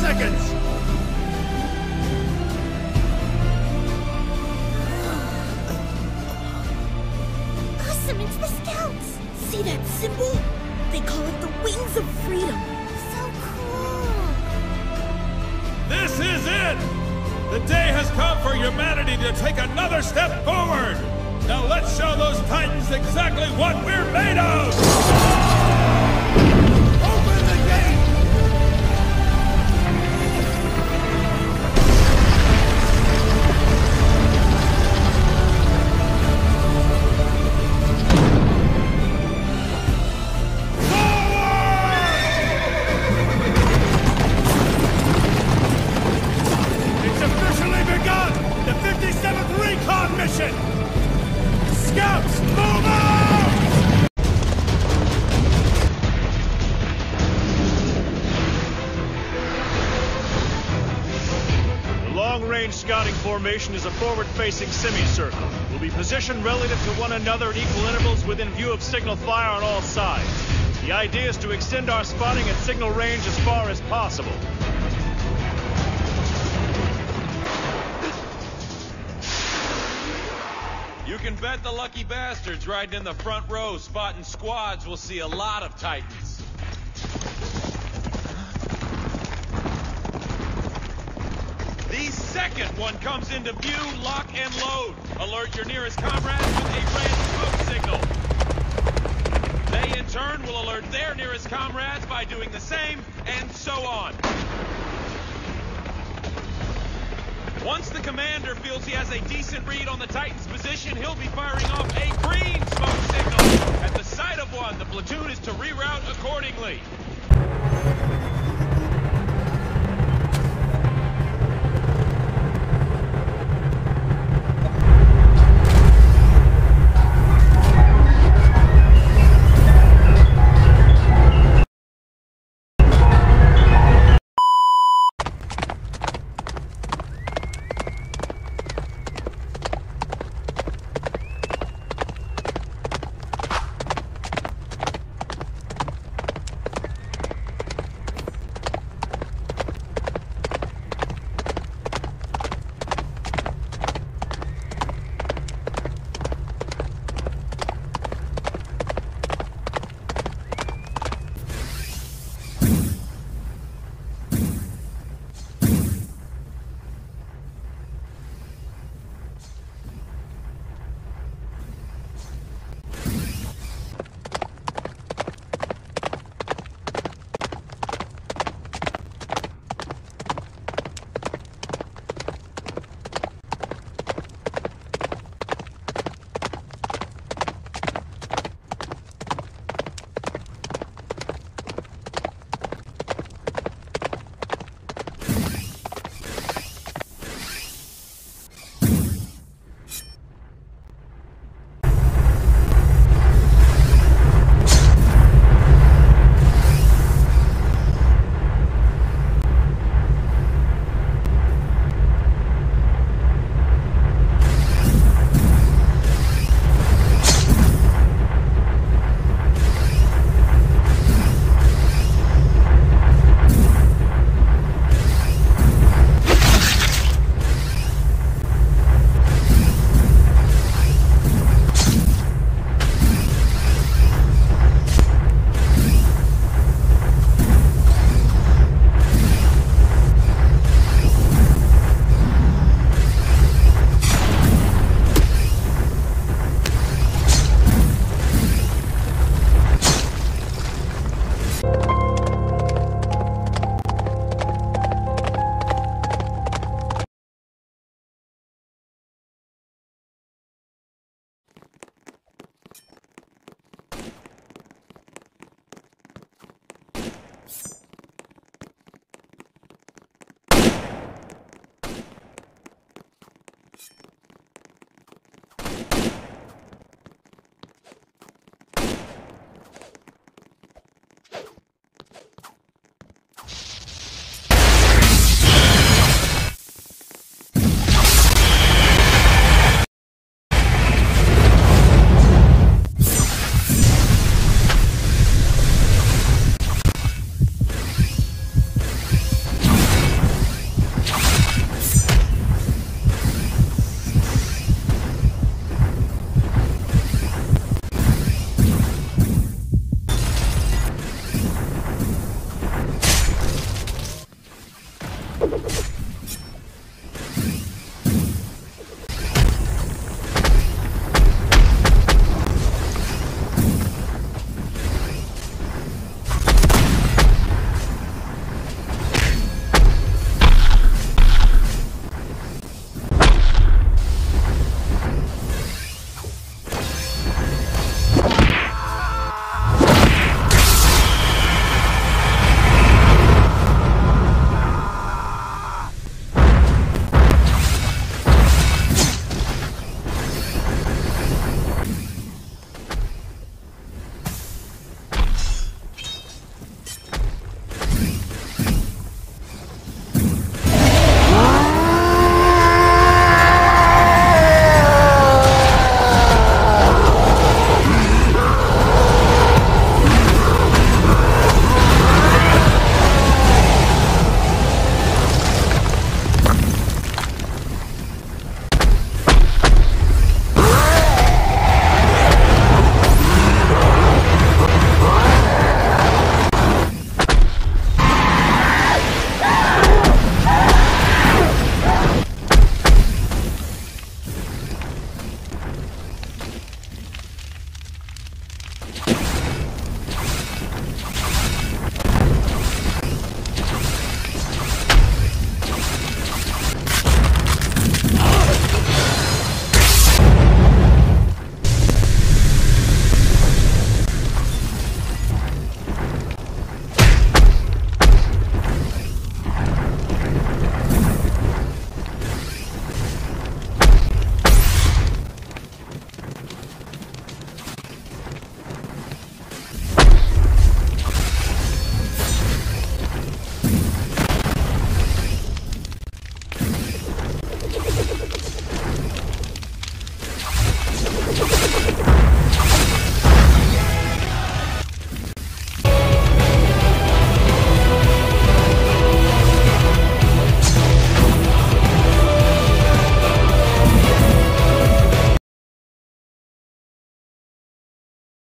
seconds! Awesome, it's the Scouts! See that symbol? They call it the Wings of Freedom. So cool! This is it! The day has come for humanity to take another step forward! Now let's show those Titans exactly what we're made of! Formation is a forward-facing semicircle. Will be positioned relative to one another at equal intervals within view of signal fire on all sides. The idea is to extend our spotting at signal range as far as possible. You can bet the lucky bastards riding in the front row spotting squads will see a lot of Titans. The second one comes into view, lock and load. Alert your nearest comrades with a red smoke signal. They in turn will alert their nearest comrades by doing the same, and so on. Once the commander feels he has a decent read on the Titan's position, he'll be firing off a green smoke signal. At the sight of one, the platoon is to reroute accordingly. you